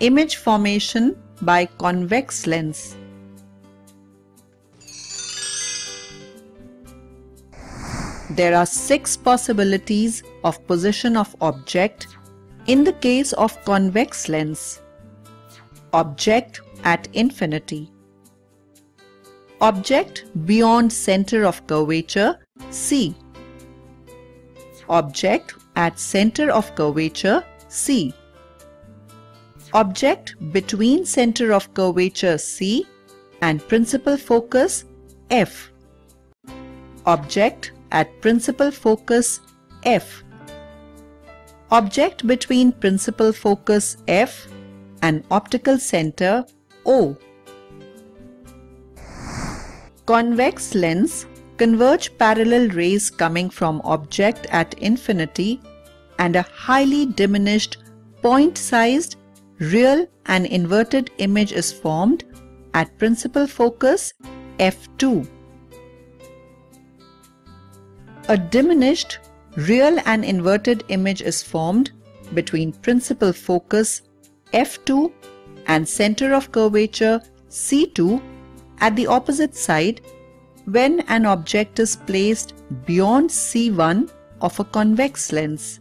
Image formation by convex lens. There are six possibilities of position of object in the case of convex lens. Object at infinity. Object beyond center of curvature C. Object at center of curvature C. Object between center of curvature C and principal focus F. Object at principal focus F. Object between principal focus F and optical center O. Convex lens converge parallel rays coming from object at infinity and a highly diminished point-sized real and inverted image is formed at principal focus f2. A diminished real and inverted image is formed between principal focus f2 and center of curvature c2 at the opposite side when an object is placed beyond c1 of a convex lens.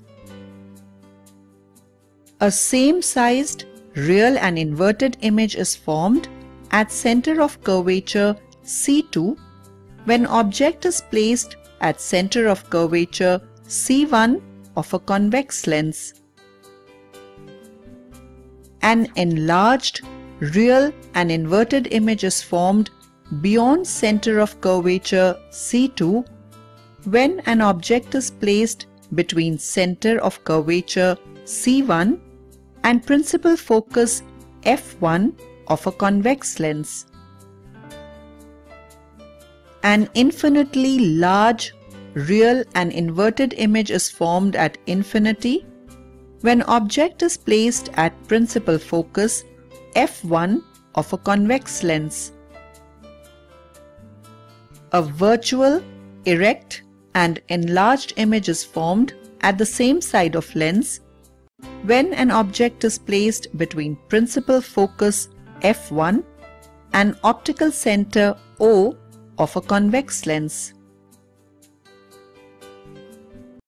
A same-sized real and inverted image is formed at center of curvature C2 when object is placed at center of curvature C1 of a convex lens. An enlarged real and inverted image is formed beyond center of curvature C2 when an object is placed between center of curvature C1 and principal focus f1 of a convex lens. An infinitely large real and inverted image is formed at infinity when object is placed at principal focus f1 of a convex lens. A virtual, erect and enlarged image is formed at the same side of lens when an object is placed between principal focus f1 and optical center O of a convex lens.